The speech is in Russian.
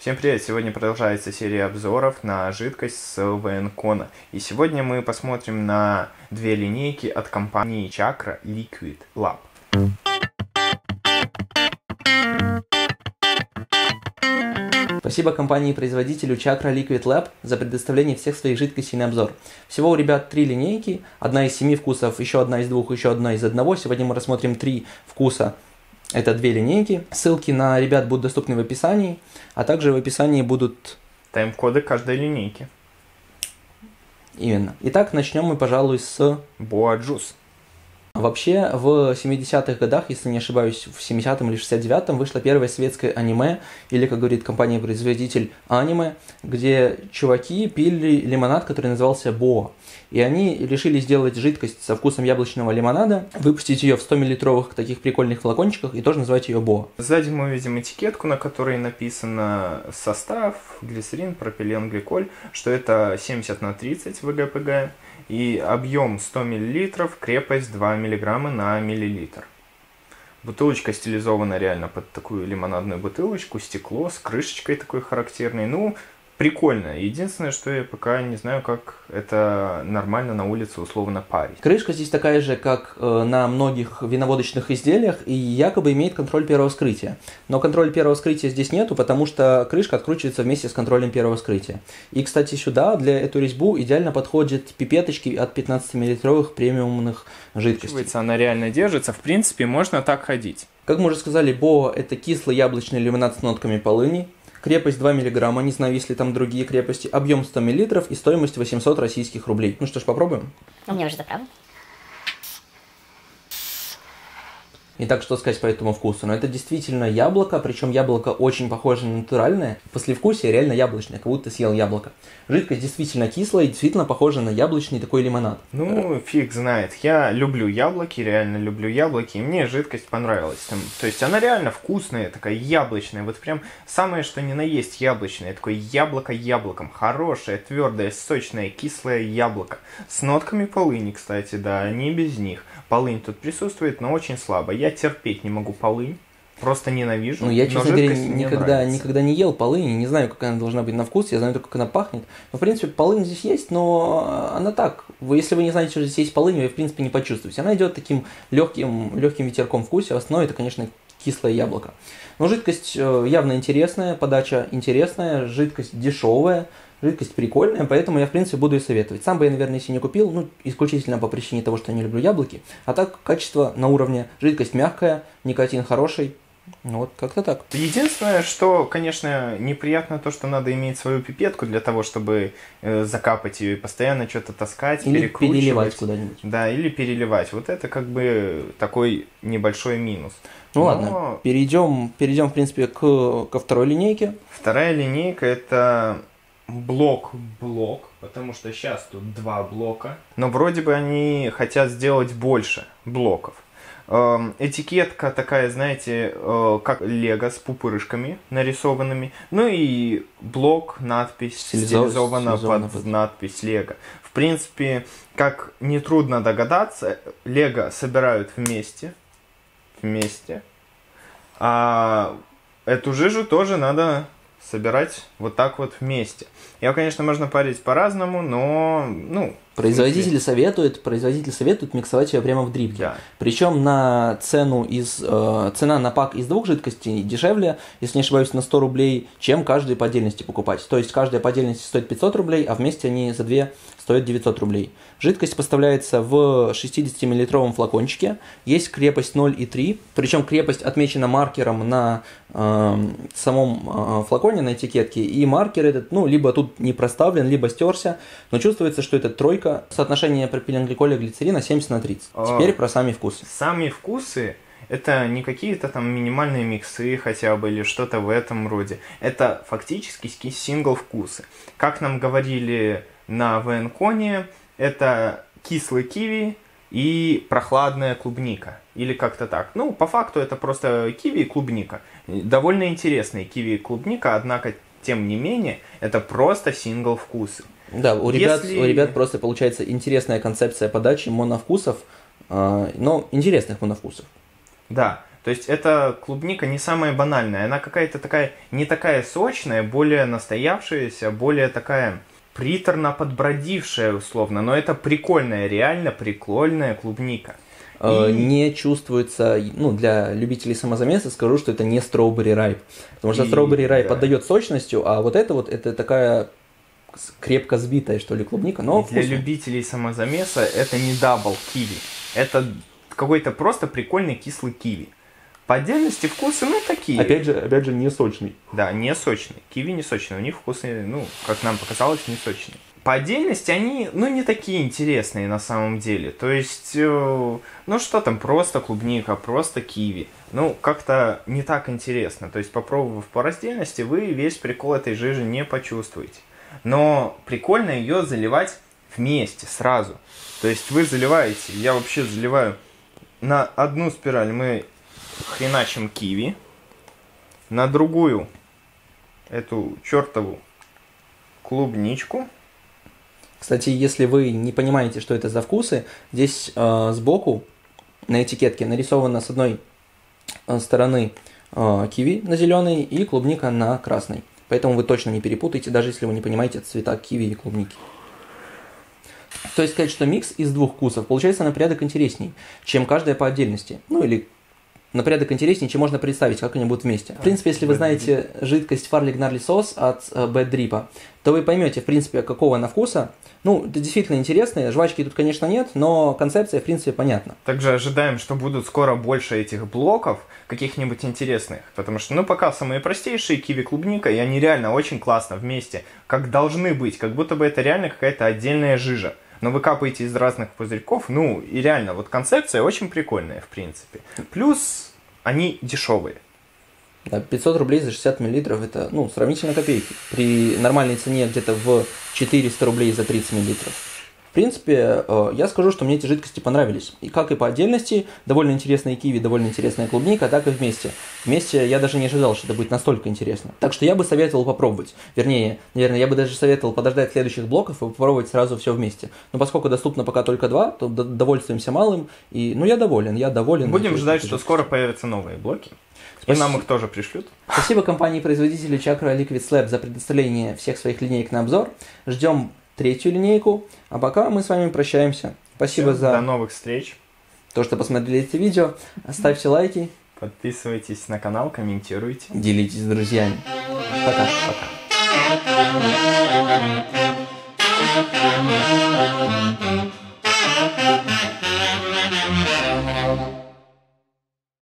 Всем привет! Сегодня продолжается серия обзоров на жидкость с Венкона. И сегодня мы посмотрим на две линейки от компании Chakra Liquid Lab. Спасибо компании-производителю Chakra Liquid Lab за предоставление всех своих жидкостей на обзор. Всего у ребят три линейки, одна из семи вкусов, еще одна из двух, еще одна из одного. Сегодня мы рассмотрим три вкуса это две линейки. Ссылки на ребят будут доступны в описании, а также в описании будут... Тайм-коды каждой линейки. Именно. Итак, начнем мы, пожалуй, с... Боаджус. Вообще, в 70-х годах, если не ошибаюсь, в 70-м или 69-м вышло первое светское аниме, или, как говорит компания-производитель, аниме, где чуваки пили лимонад, который назывался Боа. И они решили сделать жидкость со вкусом яблочного лимонада, выпустить ее в 100-миллилитровых таких прикольных флакончиках и тоже назвать ее Боа. Сзади мы видим этикетку, на которой написано состав, глицерин, пропилен, гликоль, что это 70 на 30 ВГПГ и объем 100 мл, крепость 2 мг на миллилитр. Бутылочка стилизована реально под такую лимонадную бутылочку, стекло с крышечкой такой характерной. Ну, прикольно. Единственное, что я пока не знаю, как это нормально на улице условно парить. Крышка здесь такая же, как э, на многих виноводочных изделиях, и якобы имеет контроль первого вскрытия. Но контроль первого вскрытия здесь нету, потому что крышка откручивается вместе с контролем первого вскрытия. И, кстати, сюда для эту резьбу идеально подходят пипеточки от 15-миллилитровых премиумных жидкостей. Она реально держится. В принципе, можно так ходить. Как мы уже сказали, Бо – это кислый яблочный лимонад с нотками полыни. Крепость 2 мг, не знаю, есть ли там другие крепости. Объем 100 мл и стоимость 800 российских рублей. Ну что ж, попробуем? У меня уже заправа. Итак, что сказать по этому вкусу? Но это действительно яблоко, причем яблоко очень похоже на натуральное. Послевкусие реально яблочное, как будто съел яблоко. Жидкость действительно кислая и действительно похожа на яблочный такой лимонад. Ну, фиг знает. Я люблю яблоки, реально люблю яблоки, и мне жидкость понравилась. Там, то есть она реально вкусная, такая яблочная. Вот прям самое, что ни на есть яблочное. Такое яблоко яблоком. Хорошее, твердое, сочное, кислое яблоко. С нотками полыни, кстати, да, не без них. Полынь тут присутствует, но очень слабо. Я терпеть не могу полынь. Просто ненавижу. Ну, я, честно говоря, никогда, никогда не ел полынь, не знаю, какая она должна быть на вкус, я знаю только, как она пахнет. Но, в принципе, полынь здесь есть, но она так. Вы, если вы не знаете, что здесь есть полынь, вы, в принципе, не почувствуете. Она идет таким легким, легким ветерком вкуса, в основном это, конечно, кислое яблоко. Но жидкость э, явно интересная, подача интересная, жидкость дешевая, Жидкость прикольная, поэтому я, в принципе, буду ее советовать. Сам бы я, наверное, если не купил, ну, исключительно по причине того, что я не люблю яблоки. А так, качество на уровне. Жидкость мягкая, никотин хороший. Ну, вот как-то так. Единственное, что, конечно, неприятно то, что надо иметь свою пипетку для того, чтобы э, закапать ее и постоянно что-то таскать, или переливать куда-нибудь. Да, или переливать. Вот это как бы такой небольшой минус. Ну Но... ладно, перейдем, перейдем, в принципе, к, ко второй линейке. Вторая линейка это блок-блок, потому что сейчас тут два блока. Но вроде бы они хотят сделать больше блоков. Эм, этикетка такая, знаете, э, как лего с пупырышками нарисованными. Ну и блок, надпись стилизована, под, под надпись лего. В принципе, как нетрудно догадаться, лего собирают вместе. Вместе. А эту жижу тоже надо собирать вот так вот вместе. Ее, конечно, можно парить по-разному, но, ну... Производители советуют, производитель советует миксовать ее прямо в дрипке. Да. Причем на цену из, э, цена на пак из двух жидкостей дешевле, если не ошибаюсь, на 100 рублей, чем каждый по отдельности покупать. То есть каждая по отдельности стоит 500 рублей, а вместе они за две стоят 900 рублей. Жидкость поставляется в 60-миллилитровом флакончике, есть крепость 0,3, причем крепость отмечена маркером на э, самом э, флаконе, на этикетке, и маркер этот, ну, либо тут не проставлен, либо стерся, но чувствуется, что это тройка. Соотношение пропиленгликоля и глицерина 70 на 30. А, Теперь про сами вкусы. Сами вкусы это не какие-то там минимальные миксы хотя бы или что-то в этом роде. Это фактически сингл вкусы. Как нам говорили на Венконе, это кислый киви и прохладная клубника. Или как-то так. Ну, по факту это просто киви и клубника. Довольно интересные киви и клубника, однако, тем не менее, это просто сингл вкусы. Да, у ребят, Если... у ребят просто получается интересная концепция подачи моновкусов, э, но интересных моновкусов. Да, То есть эта клубника не самая банальная, она какая-то такая, не такая сочная, более настоявшаяся, более такая приторно подбродившая условно, но это прикольная, реально прикольная клубника. Э, и... Не чувствуется, ну, для любителей самозамеса скажу, что это не strawberry ripe. Потому что и... strawberry ripe да. отдает сочностью, а вот это вот, это такая крепко сбитая, что ли, клубника, но Для любителей самозамеса это не double kiwi. Это какой-то просто прикольный кислый киви. По отдельности вкусы, ну, такие. Опять же, опять же, не сочный. Да, не сочный. Киви не сочный. У них вкусы, ну, как нам показалось, не сочные. По отдельности они, ну, не такие интересные на самом деле. То есть, э, ну, что там, просто клубника, просто киви. Ну, как-то не так интересно. То есть, попробовав по раздельности, вы весь прикол этой жижи не почувствуете. Но прикольно ее заливать вместе, сразу. То есть, вы заливаете, я вообще заливаю на одну спираль мы хреначим киви, на другую эту чертову клубничку. Кстати, если вы не понимаете, что это за вкусы, здесь э, сбоку на этикетке нарисовано с одной э, стороны э, киви на зеленой и клубника на красной. Поэтому вы точно не перепутаете, даже если вы не понимаете цвета киви и клубники. То есть сказать, что микс из двух вкусов получается на порядок интересней, чем каждая по отдельности. Ну или на порядок интереснее, чем можно представить, как они будут вместе. В принципе, если вы знаете жидкость Farley Gnarly Sauce от э, Bad Drip, то вы поймете, в принципе, какого она вкуса. Ну, это действительно интересно. Жвачки тут, конечно, нет, но концепция, в принципе, понятна. Также ожидаем, что будут скоро больше этих блоков, каких-нибудь интересных. Потому что, ну, пока самые простейшие, киви, клубника, и они реально очень классно вместе, как должны быть, как будто бы это реально какая-то отдельная жижа но вы капаете из разных пузырьков, ну, и реально, вот концепция очень прикольная, в принципе. Плюс они дешевые. Да, 500 рублей за 60 миллилитров это, ну, сравнительно копейки. При нормальной цене где-то в 400 рублей за 30 миллилитров. В принципе, э, я скажу, что мне эти жидкости понравились. И как и по отдельности, довольно интересные киви, довольно интересная клубника, так и вместе. Вместе я даже не ожидал, что это будет настолько интересно. Так что я бы советовал попробовать. Вернее, наверное, я бы даже советовал подождать следующих блоков и попробовать сразу все вместе. Но поскольку доступно пока только два, то довольствуемся малым. И, ну, я доволен, я доволен. Будем ждать, что скоро появятся новые блоки. И нам их тоже пришлют. Спасибо компании-производителю Chakra Liquid Slab за предоставление всех своих линеек на обзор. Ждем третью линейку. А пока мы с вами прощаемся. Спасибо Всем за... До новых встреч. То, что посмотрели эти видео. Ставьте лайки. Подписывайтесь на канал, комментируйте. Делитесь с друзьями. Пока. Пока.